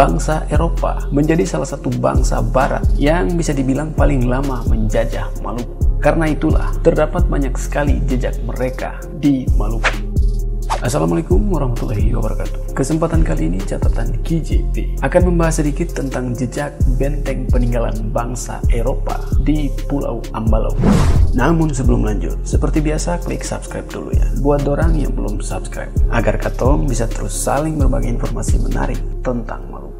bangsa Eropa menjadi salah satu bangsa barat yang bisa dibilang paling lama menjajah Maluku. Karena itulah terdapat banyak sekali jejak mereka di Maluku. Assalamualaikum warahmatullahi wabarakatuh. Kesempatan kali ini catatan KJP akan membahas sedikit tentang jejak benteng peninggalan bangsa Eropa di Pulau Ambalau. Namun sebelum lanjut, seperti biasa klik subscribe dulu ya Buat orang yang belum subscribe Agar katong bisa terus saling berbagi informasi menarik tentang Maluku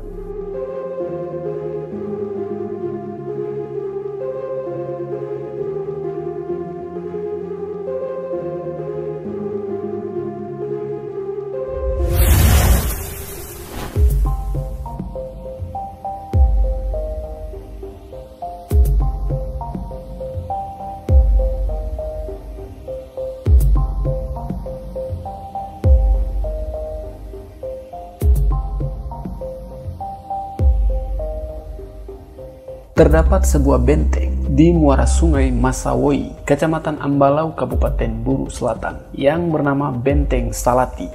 terdapat sebuah benteng di muara sungai Masawoi, Kecamatan Ambalau, Kabupaten Buru Selatan, yang bernama Benteng Salati.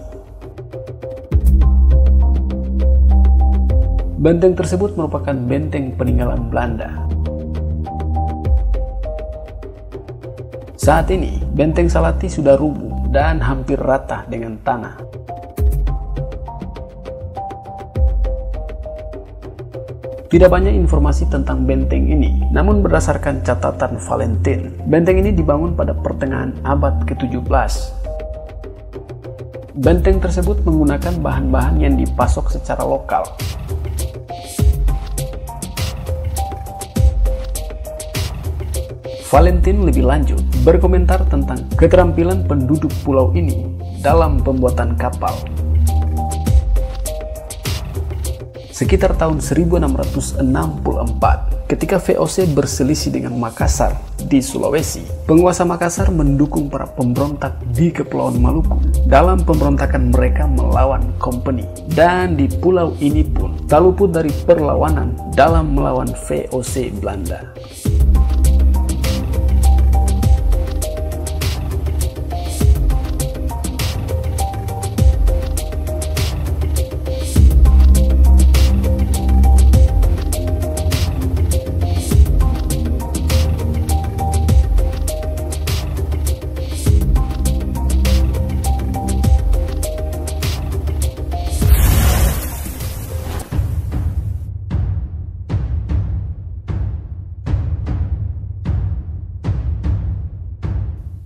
Benteng tersebut merupakan benteng peninggalan Belanda. Saat ini, Benteng Salati sudah rubuh dan hampir rata dengan tanah. Tidak banyak informasi tentang benteng ini, namun berdasarkan catatan Valentin, benteng ini dibangun pada pertengahan abad ke-17. Benteng tersebut menggunakan bahan-bahan yang dipasok secara lokal. Valentin lebih lanjut berkomentar tentang keterampilan penduduk pulau ini dalam pembuatan kapal sekitar tahun 1664 ketika VOC berselisih dengan Makassar di Sulawesi. Penguasa Makassar mendukung para pemberontak di Kepulauan Maluku dalam pemberontakan mereka melawan company. Dan di pulau ini pun tak luput dari perlawanan dalam melawan VOC Belanda.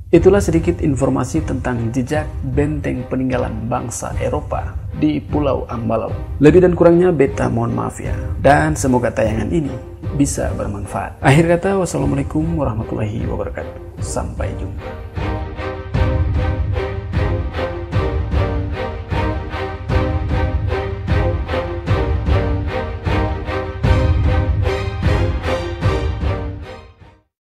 Itulah sedikit informasi tentang jejak benteng peninggalan bangsa Eropa di Pulau Ambalau. Lebih dan kurangnya beta mohon maaf ya. Dan semoga tayangan ini bisa bermanfaat. Akhir kata, wassalamualaikum warahmatullahi wabarakatuh. Sampai jumpa.